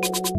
you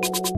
you